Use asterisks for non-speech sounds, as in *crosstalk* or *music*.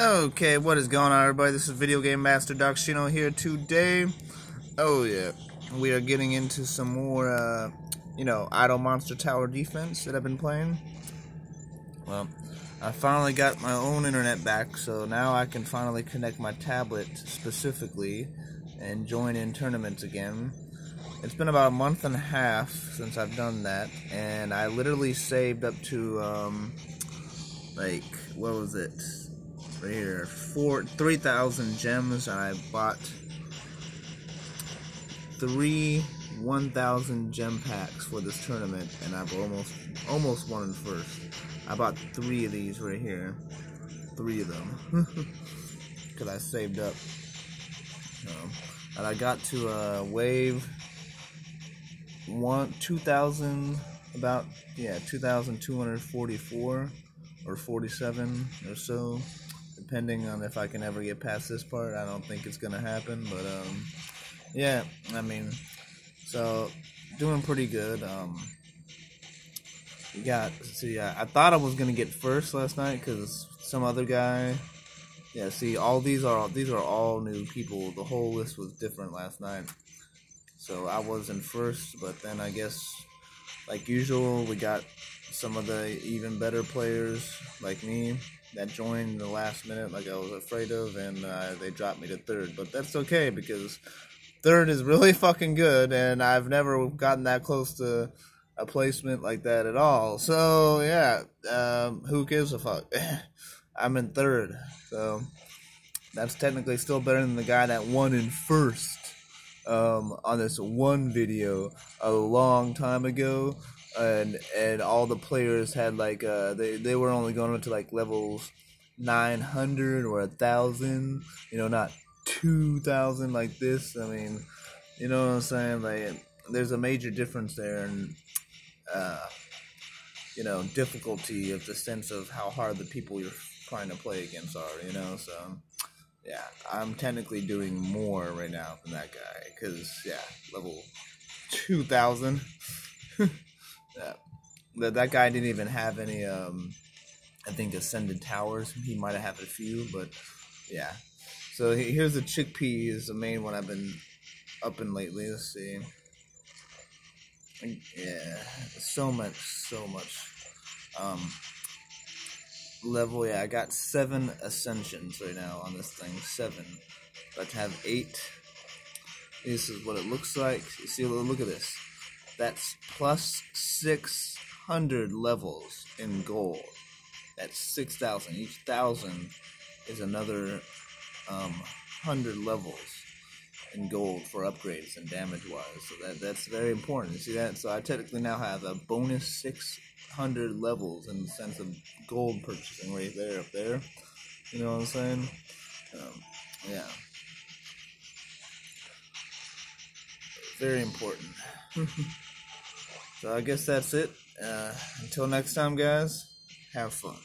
Okay, what is going on, everybody? This is Video Game Master Docshino here today. Oh, yeah. We are getting into some more, uh, you know, Idle Monster Tower defense that I've been playing. Well, I finally got my own internet back, so now I can finally connect my tablet specifically and join in tournaments again. It's been about a month and a half since I've done that, and I literally saved up to, um, like, what was it? Here four three thousand gems and I bought three one thousand gem packs for this tournament and I've almost almost won first. I bought three of these right here. Three of them. *laughs* Cause I saved up. Um, and I got to uh, wave one two thousand about yeah two thousand two hundred forty four or forty seven or so depending on if I can ever get past this part. I don't think it's gonna happen, but um, yeah, I mean, so doing pretty good. Um, we got see, I, I thought I was gonna get first last night because some other guy. Yeah, see, all these are these are all new people. The whole list was different last night, so I was in first. But then I guess, like usual, we got some of the even better players like me that joined the last minute, like I was afraid of, and uh, they dropped me to third. But that's okay because third is really *laughs* fucking good, and I've never gotten that close to a placement like that at all. So yeah, um, who gives a fuck? *laughs* I'm in third, so that's technically still better than the guy that won in first um, on this one video a long time ago and and all the players had like uh they they were only going up to like levels 900 or a thousand you know not 2000 like this i mean you know what i'm saying? Like there's a major difference there and uh you know difficulty of the sense of how hard the people you're trying to play against are you know so yeah i'm technically doing more right now than that guy because yeah level 2000 that *laughs* that that guy didn't even have any. Um, I think ascended towers. He might have had a few, but yeah. So here's the chickpea is the main one I've been up in lately. Let's see. Yeah, so much, so much. Um, level. Yeah, I got seven ascensions right now on this thing. Seven. About to have eight. This is what it looks like. You see, look at this. That's plus 600 levels in gold. That's 6,000. Each thousand is another um, 100 levels in gold for upgrades and damage wise. So that that's very important. You see that? So I technically now have a bonus 600 levels in the sense of gold purchasing right there, up there. You know what I'm saying? Um, yeah. Very important. *laughs* So I guess that's it. Uh, until next time, guys, have fun.